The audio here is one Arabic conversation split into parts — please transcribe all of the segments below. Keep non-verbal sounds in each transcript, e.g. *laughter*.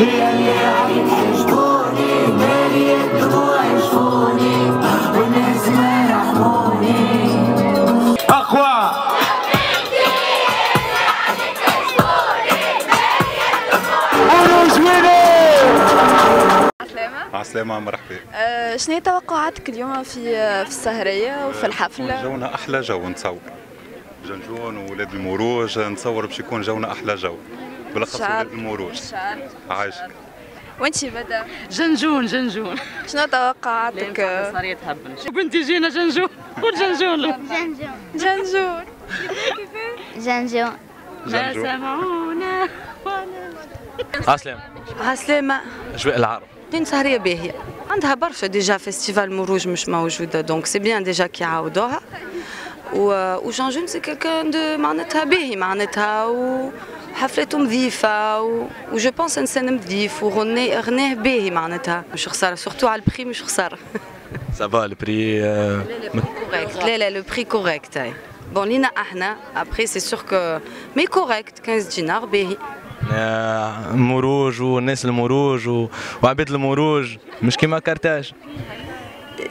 Yeah, yeah, yeah. عسلامة. مرحبا. أه شنو هي توقعاتك اليوم في في السهرية وفي الحفلة؟ جونا أحلى جو نتصور. جنجون وولاد المروج نتصور باش يكون جونا أحلى جو. بالأخص ولاد المروج. عايشك وانت مدام جنجون جنجون. شنو توقعاتك؟ صار يتهبل بنتي جينا جنجون. والجنجون جنجون. جنجون. ما سمعونا. عسلامة عسلامة أجواء العرب. دين سهرية باهية عندها برشا déjà festival مروج مش موجودة donc c'est bien déjà كي يعاودوها. و وجون c'est quelqu'un de معناتها باهي معناتها و حفلته نظيفة و je pense انسان نظيف وغني غناه باهي معناتها. مش خسارة surtout على ال prix مش خسارة. ça va ال prix correct لا لا le prix correct bon لينا إحنا après c'est sûr que mais correct 15 دينار باهي مروج والناس المروج وعباد المروج. مش كيما كارتاج.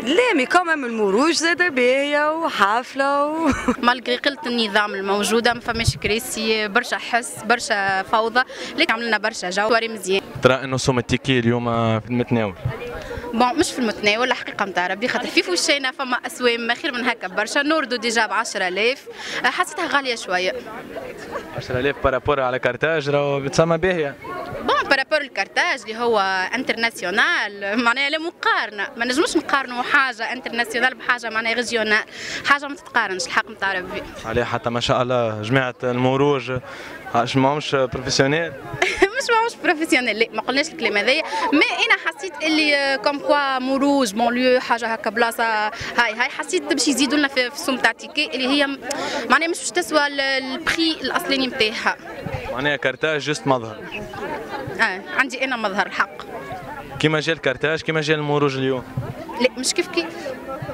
لا mais quand même المروج زاده باهية وحافلة و... *laughs* malgré قلة النظام الموجودة ما فماش كراسي برشا حس برشا فوضى لكن عملنا برشا جو vraiment. ترى إنه سوم ال ticket اليوم في المتناول. bon مش في المتناول الحقيقة نتاع ربي خاطر في فوشانة فما أسوام خير من هكا. برشا نوردو déjà ب 10000 حسيتها غالية شوية. 10000 par rapport على كارتاج راهو بتسمى باهية bon par rapport الكارتاج اللي هو international معناها لا مقارنة. ما نجموش نقارنوا حاجة international بحاجة معناها régionale حاجة ما تتقارنش الحق نتاع ربي. عليه حتى ما شاء الله جماعة المروج. عاش ماهمش professionnels مش ماهوش professionnel *laughs* لا ما قلناش الكلام هذايا. mais أنا حسيت اللي comme quoi موروج banlieue حاجة هكا بلاصة. هاي هاي حسيت باش يزيدوا لنا في السوم تاع ticket اللي هي معناها مش باش تسوى ال- البخي الاصلاني نتاعها معناها كارتاج juste مظهر. آه عندي أنا مظهر الحق. كيما جا الكارتاج كيما جا المروج اليوم؟ لا مش كيف كيف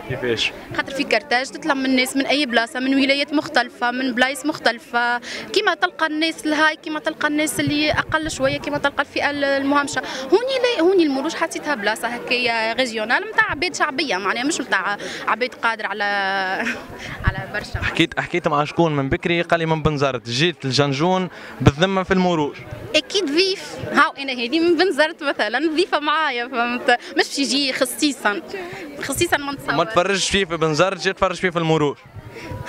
كيفاش؟ خاطر في كارتاج تطلع الناس من أي بلاصة من ولايات مختلفة من بلايص مختلفة. كيما تلقى الناس ال high كيما تلقى الناس اللي أقل شوية كيما تلقى الفئة المهمشه هوني المروج حسيتها بلاصة هكايا régionale نتاع عباد شعبية معناها مش نتاع عباد قادر على *laughs* على برشا. حكيت حكيت مع شكون من بكري؟ قال لي من بنزرت. جيت الجنجون بالذمة في المروج أكيد ضيف. هاو أنا هذه من بنزرت مثلا ضيفة معايا فهمت؟ مش باش يجي خصيصا. خصيصا ما ما نتصور تفرجش فيه في بنزرت جيت تفرج فيه في المروج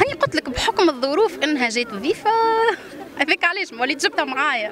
هاني قلت لك بحكم الظروف إنها جات ضيفة. *laughs* هذاك علاش؟ ما وليت جبتها معايا.